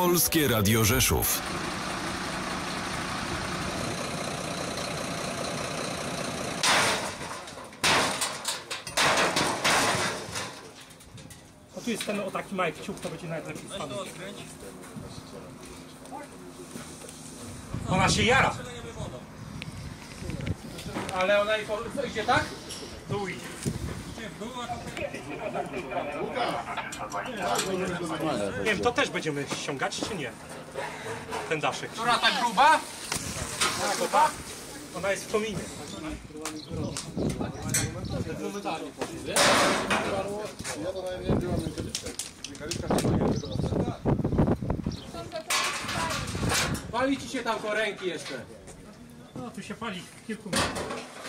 Polskie Radio Rzeszów. O tu jest ten o taki małe kciuk, to będzie najlepiej stanąć. Ona się jara. Ale ona idzie tak? Tu idzie. Nie wiem, to też będziemy ściągać, czy nie? Ten daszek. Która ta gruba? Tak, Ona jest w kominie. Pali ci się tam koręki jeszcze. No tu się pali kilku miejscach.